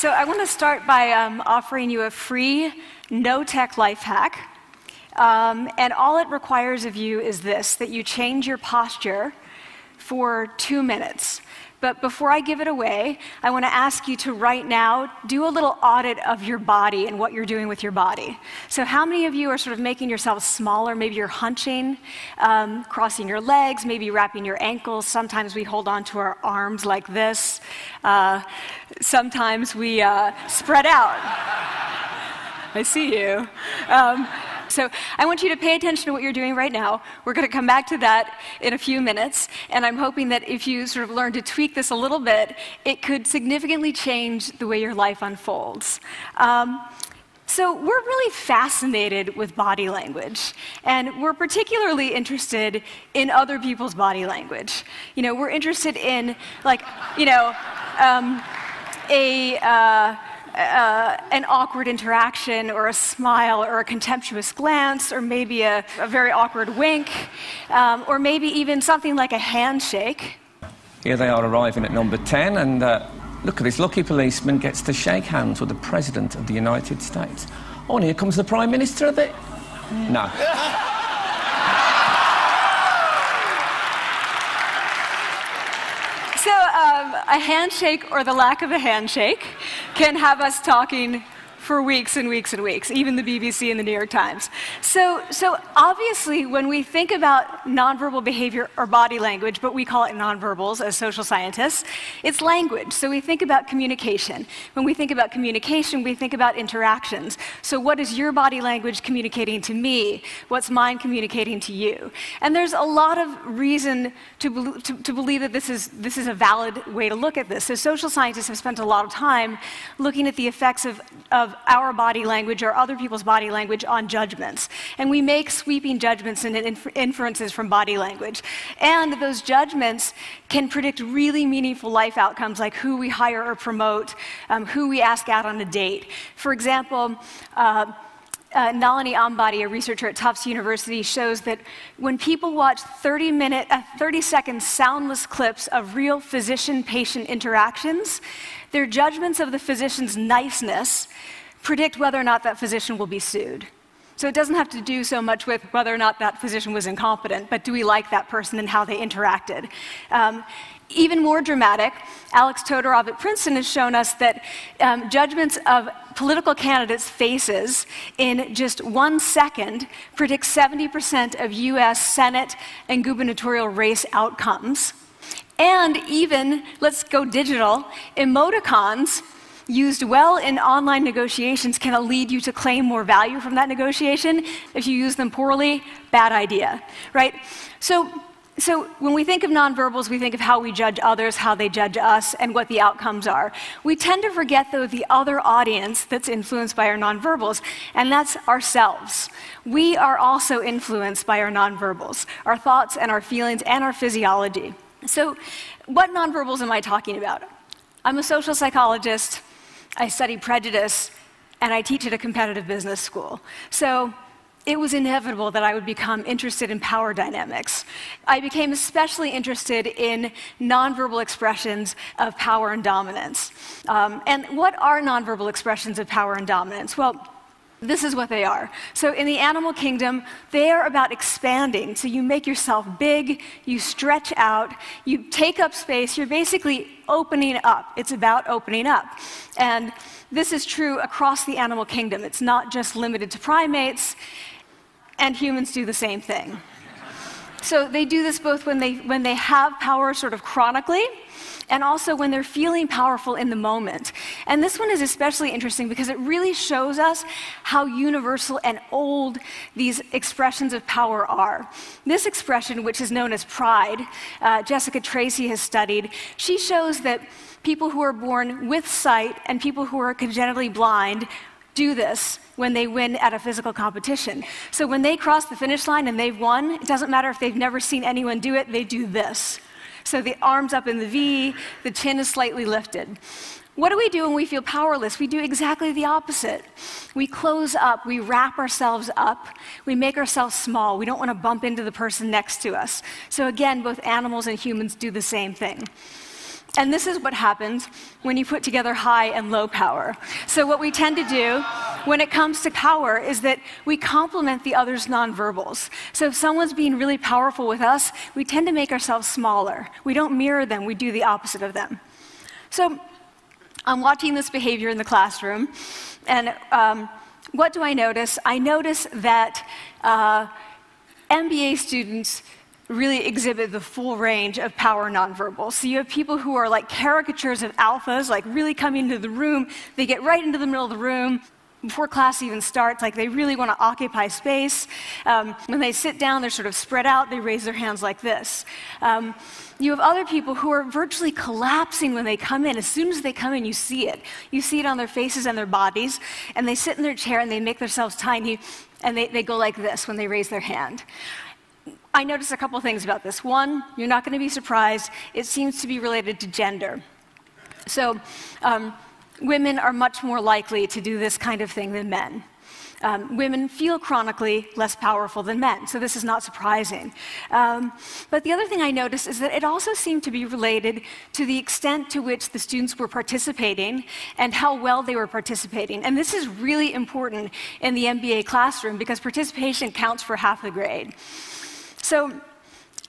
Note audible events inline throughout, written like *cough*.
So, I want to start by um, offering you a free, no tech life hack. Um, and all it requires of you is this that you change your posture for two minutes. But before I give it away, I want to ask you to right now do a little audit of your body and what you're doing with your body. So, how many of you are sort of making yourselves smaller? Maybe you're hunching, um, crossing your legs, maybe wrapping your ankles. Sometimes we hold on to our arms like this. Uh, sometimes we uh, spread out. *laughs* I see you. Um, *laughs* so I want you to pay attention to what you're doing right now. We're going to come back to that in a few minutes. And I'm hoping that if you sort of learn to tweak this a little bit, it could significantly change the way your life unfolds. Um, so, we're really fascinated with body language, and we're particularly interested in other people's body language. You know, we're interested in, like, you know, um, a. Uh, uh, an awkward interaction or a smile or a contemptuous glance or maybe a, a very awkward wink um, or maybe even something like a handshake. Here they are arriving at number 10 and uh, look at this lucky policeman gets to shake hands with the President of the United States. Oh, and here comes the Prime Minister of it. No. *laughs* um, a handshake or the lack of a handshake can have us talking for weeks and weeks and weeks, even the BBC and the New York Times. So, so obviously, when we think about nonverbal behavior or body language, but we call it nonverbals as social scientists, it's language. So we think about communication. When we think about communication, we think about interactions. So what is your body language communicating to me? What's mine communicating to you? And there's a lot of reason to, to, to believe that this is, this is a valid way to look at this. So social scientists have spent a lot of time looking at the effects of, of our body language or other people's body language on judgments. And we make sweeping judgments and inferences from body language. And those judgments can predict really meaningful life outcomes like who we hire or promote, um, who we ask out on a date. For example, uh, uh, Nalini Ambady, a researcher at Tufts University, shows that when people watch 30 minute, uh, 30 second soundless clips of real physician patient interactions, their judgments of the physician's niceness predict whether or not that physician will be sued. So it doesn't have to do so much with whether or not that physician was incompetent, but do we like that person and how they interacted? Um, even more dramatic, Alex Todorov at Princeton has shown us that um, judgments of political candidates' faces in just one second predict 70% of US Senate and gubernatorial race outcomes. And even, let's go digital, emoticons used well in online negotiations can lead you to claim more value from that negotiation. If you use them poorly, bad idea, right? So, so when we think of nonverbals, we think of how we judge others, how they judge us, and what the outcomes are. We tend to forget, though, the other audience that's influenced by our nonverbals, and that's ourselves. We are also influenced by our nonverbals, our thoughts and our feelings and our physiology. So, what nonverbals am I talking about? I'm a social psychologist. I study prejudice, and I teach at a competitive business school. So it was inevitable that I would become interested in power dynamics. I became especially interested in nonverbal expressions of power and dominance. Um, and what are nonverbal expressions of power and dominance? Well, this is what they are. So, in the animal kingdom, they are about expanding. So, you make yourself big, you stretch out, you take up space, you're basically opening up. It's about opening up. And this is true across the animal kingdom. It's not just limited to primates, and humans do the same thing. So, they do this both when they, when they have power sort of chronically and also when they're feeling powerful in the moment. And this one is especially interesting because it really shows us how universal and old these expressions of power are. This expression, which is known as pride, uh, Jessica Tracy has studied, she shows that people who are born with sight and people who are congenitally blind do this when they win at a physical competition. So when they cross the finish line and they've won, it doesn't matter if they've never seen anyone do it, they do this. So the arms up in the V, the chin is slightly lifted. What do we do when we feel powerless? We do exactly the opposite. We close up, we wrap ourselves up, we make ourselves small. We don't want to bump into the person next to us. So, again, both animals and humans do the same thing. And this is what happens when you put together high and low power. So, what we tend to do when it comes to power is that we complement the other's nonverbals. So, if someone's being really powerful with us, we tend to make ourselves smaller. We don't mirror them, we do the opposite of them. So, I'm watching this behavior in the classroom, and um, what do I notice? I notice that uh, MBA students really exhibit the full range of power nonverbals. So you have people who are like caricatures of alphas, like really coming into the room, they get right into the middle of the room. Before class even starts, like they really want to occupy space. Um, when they sit down, they're sort of spread out, they raise their hands like this. Um, you have other people who are virtually collapsing when they come in. As soon as they come in, you see it. You see it on their faces and their bodies, and they sit in their chair and they make themselves tiny, and they, they go like this when they raise their hand. I noticed a couple things about this. One, you're not going to be surprised, it seems to be related to gender. So, um, women are much more likely to do this kind of thing than men. Um, women feel chronically less powerful than men, so this is not surprising. Um, but the other thing I noticed is that it also seemed to be related to the extent to which the students were participating and how well they were participating. And this is really important in the MBA classroom because participation counts for half the grade. So,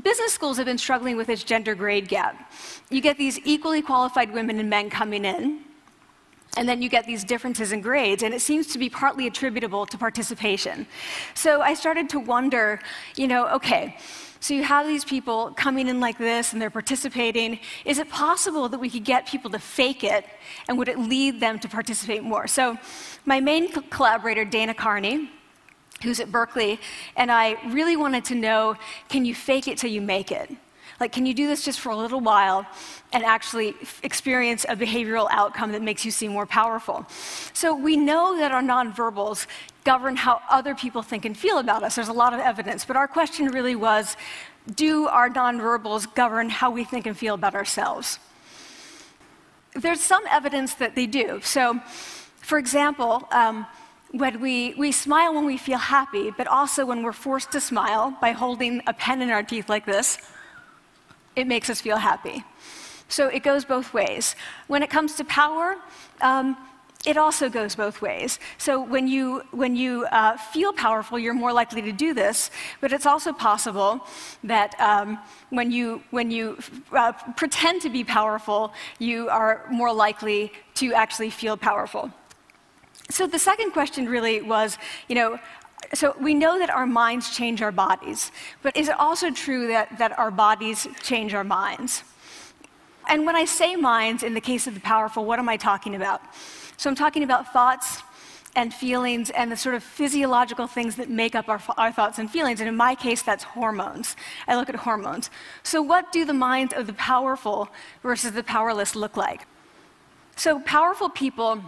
business schools have been struggling with this gender grade gap. You get these equally qualified women and men coming in, and then you get these differences in grades, and it seems to be partly attributable to participation. So I started to wonder, you know, okay, so you have these people coming in like this and they're participating. Is it possible that we could get people to fake it, and would it lead them to participate more? So my main collaborator, Dana Carney, who's at Berkeley, and I really wanted to know can you fake it till you make it? Like, can you do this just for a little while and actually experience a behavioral outcome that makes you seem more powerful? So, we know that our nonverbals govern how other people think and feel about us. There's a lot of evidence, but our question really was do our nonverbals govern how we think and feel about ourselves? There's some evidence that they do. So, for example, um, when we, we smile when we feel happy, but also when we're forced to smile by holding a pen in our teeth like this, it makes us feel happy. So it goes both ways. When it comes to power, um, it also goes both ways. So when you, when you uh, feel powerful, you're more likely to do this, but it's also possible that um, when you, when you uh, pretend to be powerful, you are more likely to actually feel powerful. So the second question really was, you know, so we know that our minds change our bodies, but is it also true that, that our bodies change our minds? And when I say minds, in the case of the powerful, what am I talking about? So I'm talking about thoughts and feelings and the sort of physiological things that make up our, our, thoughts and feelings. And in my case, that's hormones. I look at hormones. So, what do the minds of the powerful versus the powerless look like? So, powerful people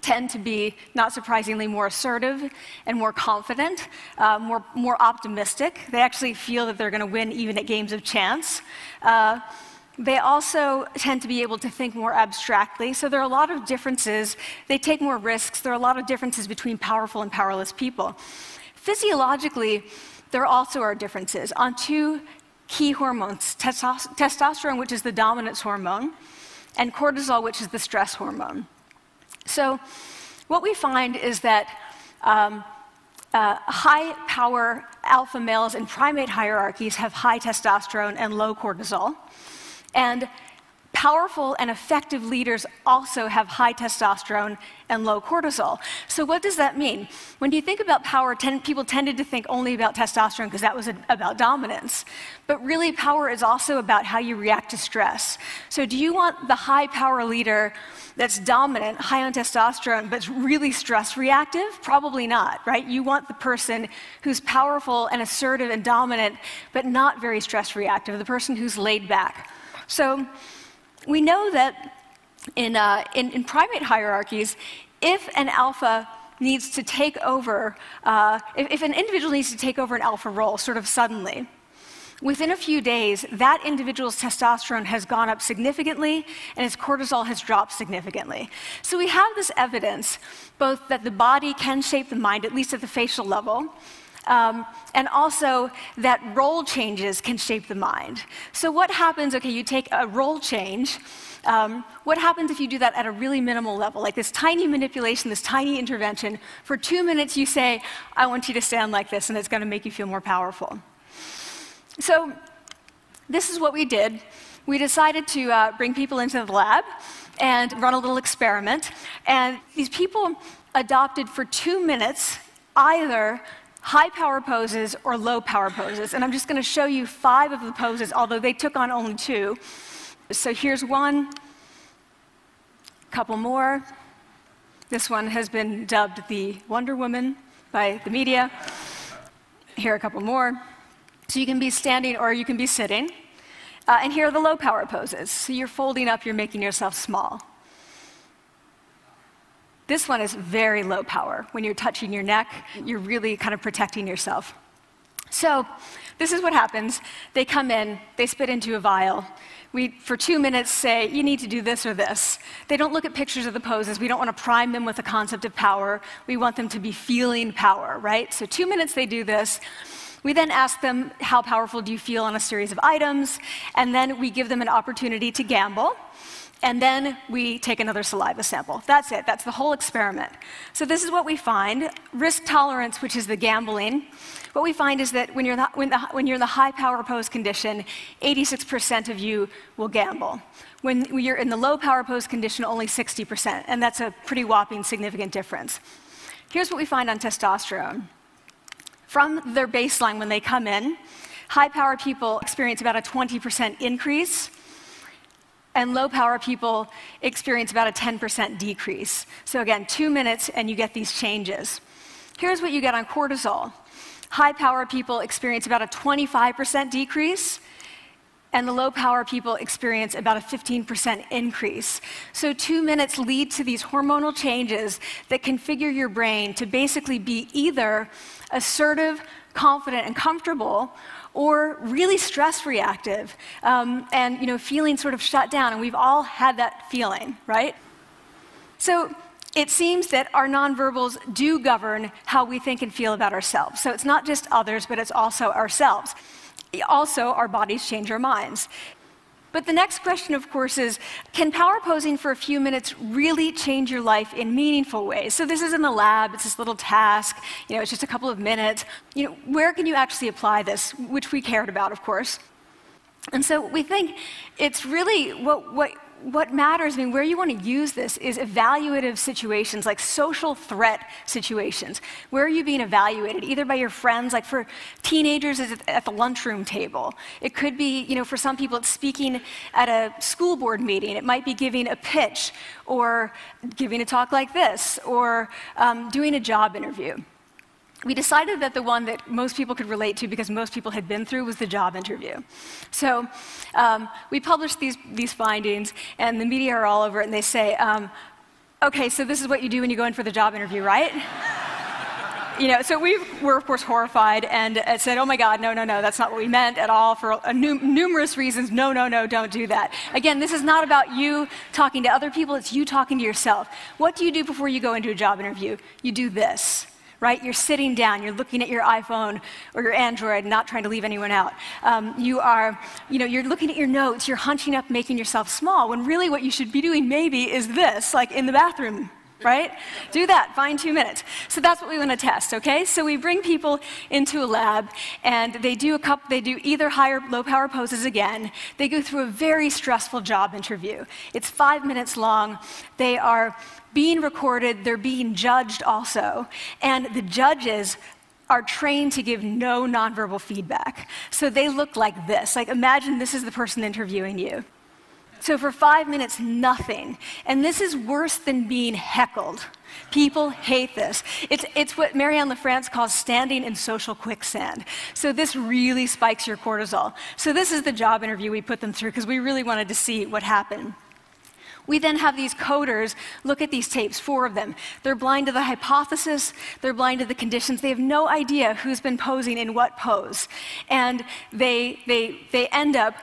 tend to be, not surprisingly, more assertive and more confident, uh, more, more optimistic. They actually feel that they're going to win even at games of chance. Uh, they also tend to be able to think more abstractly. So there are a lot of differences. They take more risks. There are a lot of differences between powerful and powerless people. Physiologically, there also are differences on two key hormones testosterone, which is the dominance hormone, and cortisol, which is the stress hormone. So, what we find is that um, uh, high power alpha males in primate hierarchies have high testosterone and low cortisol. And powerful and effective leaders also have high testosterone and low cortisol. So, what does that mean? When you think about power, ten, people tended to think only about testosterone because that was a, about dominance. But really, power is also about how you react to stress. So, do you want the high power leader that's dominant, high on testosterone, but really stress reactive? Probably not, right? You want the person who's powerful and assertive and dominant, but not very stress reactive, the person who's laid back. So, we know that in, uh, in, in, primate hierarchies, if an alpha needs to take over, uh, if, if, an individual needs to take over an alpha role sort of suddenly, within a few days, that individual's testosterone has gone up significantly and his cortisol has dropped significantly. So we have this evidence both that the body can shape the mind, at least at the facial level. Um, and also that role changes can shape the mind. So, what happens? Okay, you take a role change. Um, what happens if you do that at a really minimal level, like this tiny manipulation, this tiny intervention? For two minutes, you say, I want you to stand like this, and it's going to make you feel more powerful. So, this is what we did. We decided to uh, bring people into the lab and run a little experiment. And these people adopted for two minutes either high power poses or low power poses. And I'm just going to show you five of the poses, although they took on only two. So here's one, a couple more. This one has been dubbed the Wonder Woman by the media. Here are a couple more. So you can be standing or you can be sitting. Uh, and here are the low power poses. So you're folding up, you're making yourself small. This one is very low power. When you're touching your neck, you're really kind of protecting yourself. So, this is what happens. They come in, they spit into a vial. We, for two minutes, say, you need to do this or this. They don't look at pictures of the poses. We don't want to prime them with the concept of power. We want them to be feeling power, right? So, two minutes they do this. We then ask them, How powerful do you feel on a series of items? And then we give them an opportunity to gamble. And then we take another saliva sample. That's it, that's the whole experiment. So, this is what we find risk tolerance, which is the gambling. What we find is that when you're, the, when, the, when you're in the high power pose condition, 86% of you will gamble. When you're in the low power pose condition, only 60%. And that's a pretty whopping significant difference. Here's what we find on testosterone from their baseline when they come in, high power people experience about a 20% increase, and low power people experience about a 10% decrease. So, again, two minutes and you get these changes. Here's what you get on cortisol high power people experience about a 25% decrease, and the low power people experience about a 15% increase. So, two minutes lead to these hormonal changes that configure your brain to basically be either assertive, confident, and comfortable, or really stress reactive um, and you know feeling sort of shut down and we've all had that feeling right? So it seems that our nonverbals do govern how we think and feel about ourselves. So it's not just others but it's also ourselves. Also our bodies change our minds but the next question, of course, is can power posing for a few minutes really change your life in meaningful ways? So this is in the lab, it's this little task, you know, it's just a couple of minutes. You know, where can you actually apply this, which we cared about, of course. And so we think it's really what, what what matters, I mean, where you want to use this is evaluative situations, like social threat situations. Where are you being evaluated? Either by your friends, like for teenagers, at the lunchroom table. It could be, you know, for some people, it's speaking at a school board meeting. It might be giving a pitch, or giving a talk like this, or um, doing a job interview we decided that the one that most people could relate to because most people had been through was the job interview. So um, we published these, these findings, and the media are all over it, and they say, um, okay, so this is what you do when you go in for the job interview, right? *laughs* you know, so we were, of course, horrified and said, oh my God, no, no, no, that's not what we meant at all for numerous reasons. No, no, no, don't do that. Again, this is not about you talking to other people, it's you talking to yourself. What do you do before you go into a job interview? You do this right? You're sitting down, you're looking at your iPhone or your Android, not trying to leave anyone out. Um, you are, you know, you're looking at your notes, you're hunching up, making yourself small, when really what you should be doing maybe is this, like in the bathroom, right? Do that, find two minutes. So that's what we want to test, okay? So we bring people into a lab and they do a couple, they do either high or low power poses again. They go through a very stressful job interview. It's five minutes long. They are being recorded, they're being judged also. And the judges are trained to give no nonverbal feedback. So they look like this. Like imagine this is the person interviewing you. So for five minutes, nothing. And this is worse than being heckled. People hate this. It's, it's what Marianne LaFrance calls standing in social quicksand. So this really spikes your cortisol. So this is the job interview we put them through because we really wanted to see what happened. We then have these coders look at these tapes, four of them. They're blind to the hypothesis, they're blind to the conditions. They have no idea who's been posing in what pose. And they, they, they end up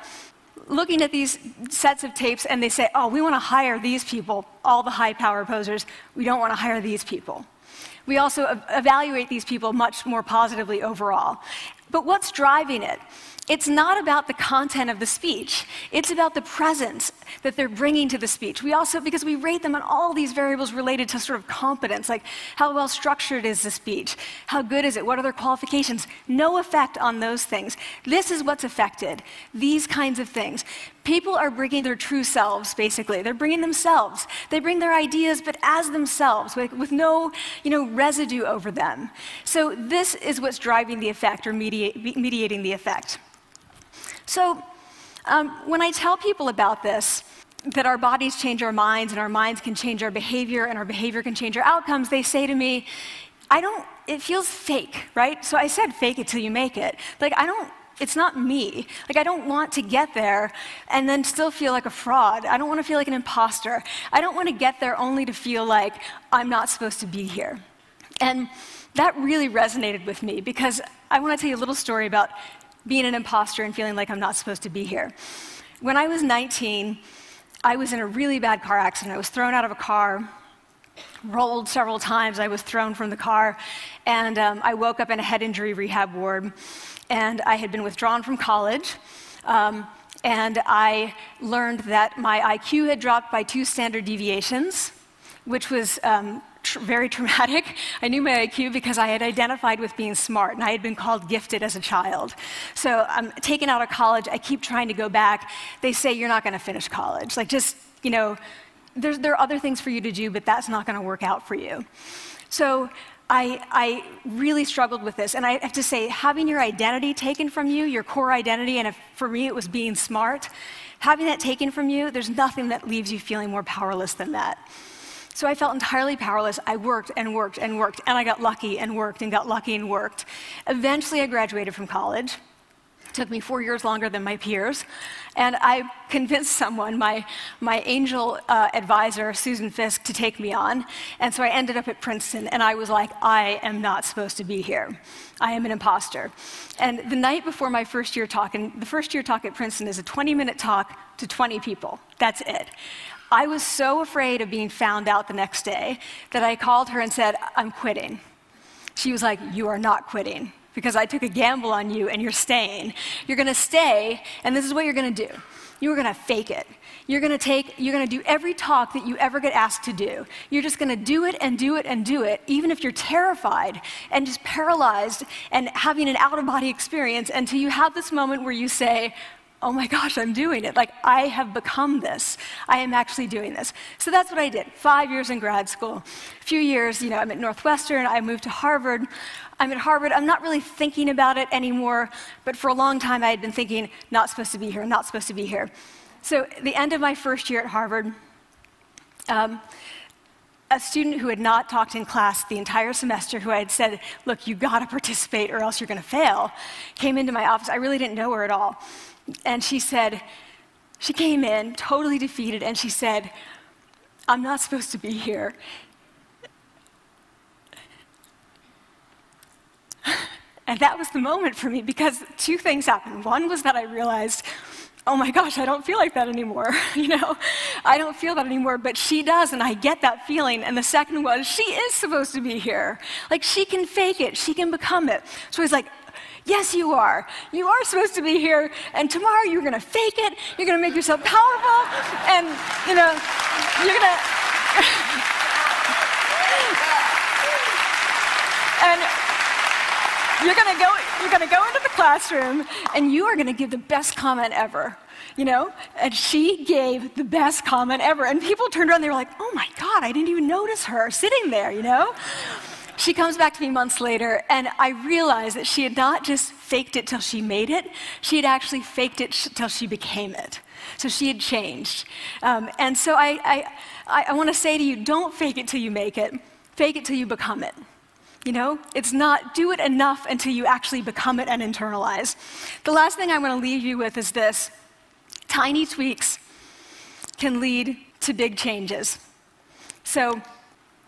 looking at these sets of tapes and they say, oh, we want to hire these people, all the high power posers. We don't want to hire these people. We also evaluate these people much more positively overall. But what's driving it? it's not about the content of the speech, it's about the presence that they're bringing to the speech. We also, because we rate them on all these variables related to sort of competence, like how well structured is the speech, how good is it, what are their qualifications, no effect on those things. This is what's affected, these kinds of things. People are bringing their true selves, basically. They're bringing themselves. They bring their ideas, but as themselves, with, with no you know, residue over them. So, this is what's driving the effect or mediate, mediating the effect. So, um, when I tell people about this, that our bodies change our minds and our minds can change our behavior and our behavior can change our outcomes, they say to me, I don't, it feels fake, right? So I said fake it till you make it. Like, I don't, it's not me. Like, I don't want to get there and then still feel like a fraud. I don't want to feel like an imposter. I don't want to get there only to feel like I'm not supposed to be here. And that really resonated with me because I want to tell you a little story about being an imposter and feeling like I'm not supposed to be here. When I was 19, I was in a really bad car accident. I was thrown out of a car, rolled several times. I was thrown from the car, and um, I woke up in a head injury rehab ward. And I had been withdrawn from college. Um, and I learned that my IQ had dropped by two standard deviations, which was um, tr- very *laughs* traumatic. I knew my IQ because I had identified with being smart, and I had been called gifted as a child. So I'm taken out of college. I keep trying to go back. They say you're not going to finish college. Like just you know, there are other things for you to do, but that's not going to work out for you. So I, I, really struggled with this. And I have to say, having your identity taken from you, your core identity, and if, for me it was being smart, having that taken from you, there's nothing that leaves you feeling more powerless than that. So I felt entirely powerless. I worked and worked and worked, and I got lucky and worked and got lucky and worked. Eventually, I graduated from college. Took me four years longer than my peers. And I convinced someone, my, my angel uh, advisor, Susan Fiske, to take me on. And so I ended up at Princeton, and I was like, I am not supposed to be here. I am an imposter. And the night before my first year talk, and the first year talk at Princeton is a 20 minute talk to 20 people. That's it. I was so afraid of being found out the next day that I called her and said, I'm quitting. She was like, You are not quitting because I took a gamble on you and you're staying. You're going to stay, and this is what you're going to do. You're going to fake it. You're going to take, you're going to do every talk that you ever get asked to do. You're just going to do it and do it and do it, even if you're terrified and just paralyzed and having an out of body experience until you have this moment where you say, oh my gosh, I'm doing it. Like, I have become this. I am actually doing this. So that's what I did. Five years in grad school. A few years, you know, I'm at Northwestern, I moved to Harvard. I'm at Harvard. I'm not really thinking about it anymore, but for a long time I had been thinking, not supposed to be here, not supposed to be here. So, the end of my first year at Harvard, um, a student who had not talked in class the entire semester, who I had said, Look, you gotta participate or else you're gonna fail, came into my office. I really didn't know her at all. And she said, she came in totally defeated and she said, I'm not supposed to be here. *laughs* And that was the moment for me because two things happened. One was that I realized, oh my gosh, I don't feel like that anymore. *laughs* you know, I don't feel that anymore, but she does, and I get that feeling. And the second was, she is supposed to be here. Like, she can fake it, she can become it. So he's like, Yes, you are. You are supposed to be here, and tomorrow you're going to fake it. You're going to make yourself powerful, and you know, you're going *laughs* to. and you're going to go. You're going to go into the classroom, and you are going to give the best comment ever. You know, and she gave the best comment ever, and people turned around. They were like, "Oh my God, I didn't even notice her sitting there." You know. She comes back to me months later, and I realized that she had not just faked it till she made it, she had actually faked it till she became it. So she had changed. Um, and so I, I, I, I want to say to you don't fake it till you make it, fake it till you become it. You know, it's not do it enough until you actually become it and internalize. The last thing I want to leave you with is this tiny tweaks can lead to big changes. So,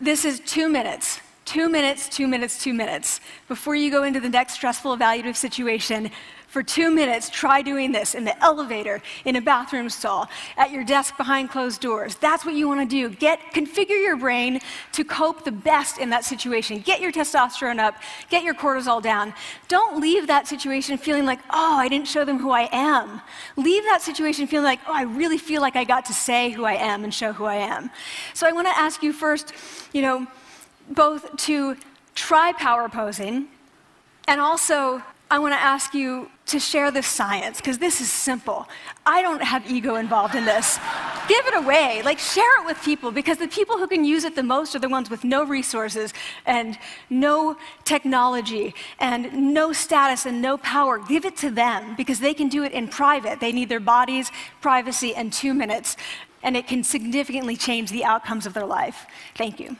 this is two minutes. Two minutes, two minutes, two minutes. Before you go into the next stressful evaluative situation, for two minutes, try doing this in the elevator, in a bathroom stall, at your desk behind closed doors. That's what you want to do. Get, configure your brain to cope the best in that situation. Get your testosterone up, get your cortisol down. Don't leave that situation feeling like, oh, I didn't show them who I am. Leave that situation feeling like, oh, I really feel like I got to say who I am and show who I am. So I want to ask you first, you know, both to try power posing and also I want to ask you to share this science because this is simple. I don't have ego involved in this. Give it away. Like, share it with people because the people who can use it the most are the ones with no resources and no technology and no status and no power. Give it to them because they can do it in private. They need their bodies, privacy, and two minutes, and it can significantly change the outcomes of their life. Thank you.